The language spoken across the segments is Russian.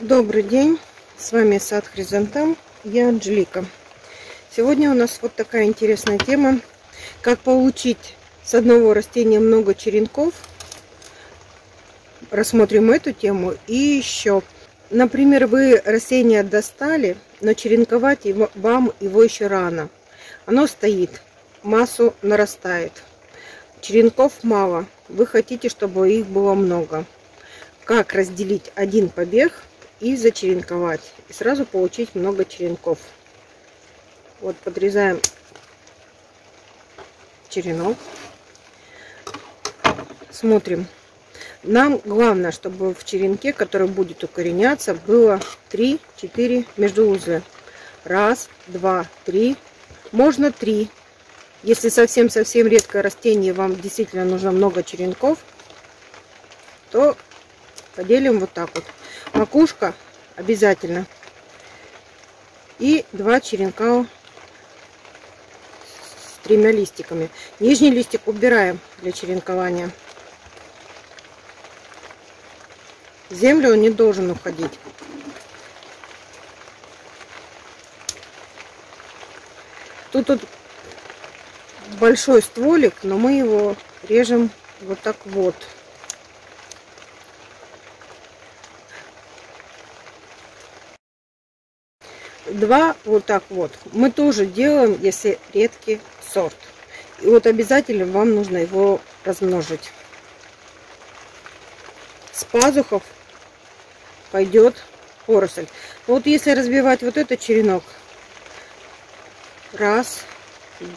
Добрый день, с вами сад Хризантем, я Анжелика. Сегодня у нас вот такая интересная тема, как получить с одного растения много черенков. Рассмотрим эту тему и еще. Например, вы растение достали, но черенковать его, вам его еще рано. Оно стоит, массу нарастает. Черенков мало, вы хотите, чтобы их было много. Как разделить один побег и зачеренковать. И сразу получить много черенков. Вот подрезаем черенок. Смотрим. Нам главное, чтобы в черенке, который будет укореняться, было 3-4 междуузлы. Раз, два, три. Можно три. Если совсем-совсем редкое растение, вам действительно нужно много черенков, то поделим вот так вот макушка обязательно. И два черенка с тремя листиками. Нижний листик убираем для черенкования. В землю он не должен уходить. Тут вот большой стволик, но мы его режем вот так вот. Два вот так вот мы тоже делаем, если редкий сорт. И вот обязательно вам нужно его размножить. С пазухов пойдет поросль. Вот если разбивать вот этот черенок, раз,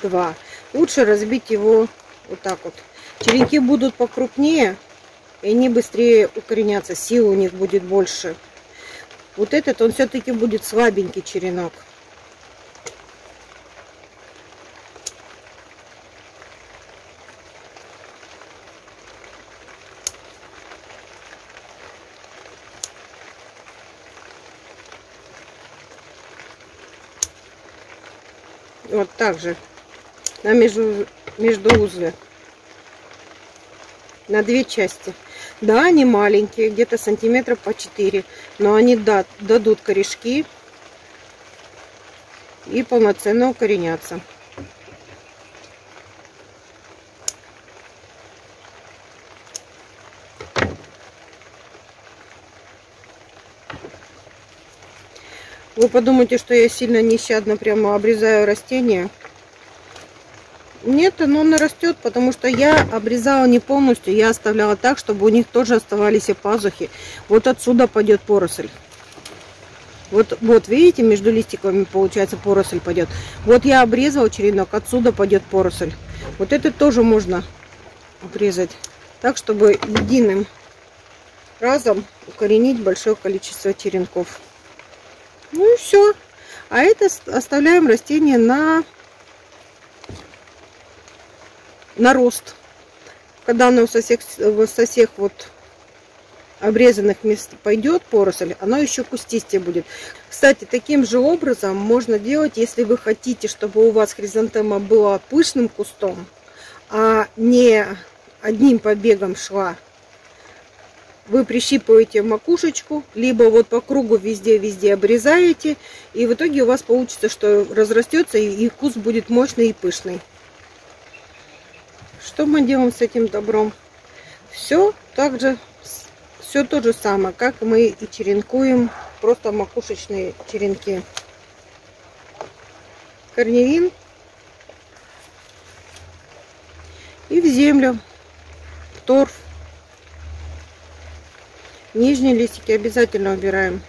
два, лучше разбить его вот так вот. Черенки будут покрупнее, и они быстрее укоренятся, сил у них будет больше. Вот этот, он все-таки будет слабенький черенок. Вот так же на между, междуузле на две части. Да, они маленькие, где-то сантиметров по 4, но они да, дадут корешки и полноценно укоренятся. Вы подумайте, что я сильно нещадно прямо обрезаю растения. Нет, оно нарастет, потому что я обрезала не полностью, я оставляла так, чтобы у них тоже оставались и пазухи. Вот отсюда пойдет поросль. Вот, вот, видите, между листиками, получается, поросль пойдет. Вот я обрезала черенок, отсюда пойдет поросль. Вот это тоже можно обрезать. Так, чтобы единым разом укоренить большое количество черенков. Ну и все. А это оставляем растение на на рост. Когда оно со всех, со всех вот обрезанных мест пойдет поросль, оно еще кустистее будет. Кстати, таким же образом можно делать, если вы хотите, чтобы у вас хризантема была пышным кустом, а не одним побегом шла. Вы прищипываете макушечку, либо вот по кругу везде-везде обрезаете, и в итоге у вас получится, что разрастется, и куст будет мощный и пышный. Что мы делаем с этим добром? Все так же, все то же самое, как мы и черенкуем, просто макушечные черенки. Корневин и в землю, в торф. Нижние листики обязательно убираем.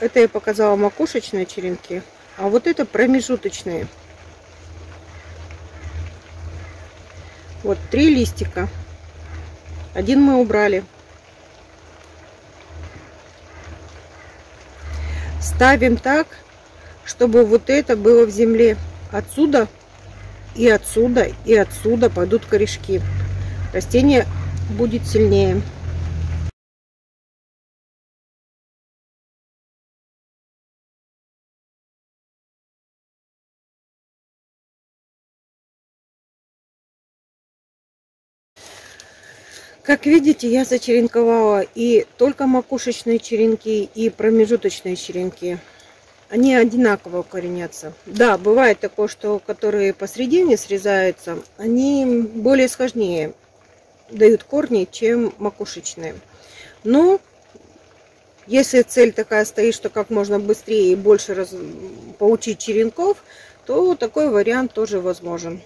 Это я показала макушечные черенки. А вот это промежуточные. Вот три листика. Один мы убрали. Ставим так, чтобы вот это было в земле. Отсюда и отсюда и отсюда пойдут корешки. Растение будет сильнее. Как видите, я зачеренковала и только макушечные черенки, и промежуточные черенки. Они одинаково укоренятся. Да, бывает такое, что которые посередине срезаются, они более сложнее дают корни, чем макушечные. Но если цель такая стоит, что как можно быстрее и больше раз... получить черенков, то такой вариант тоже возможен.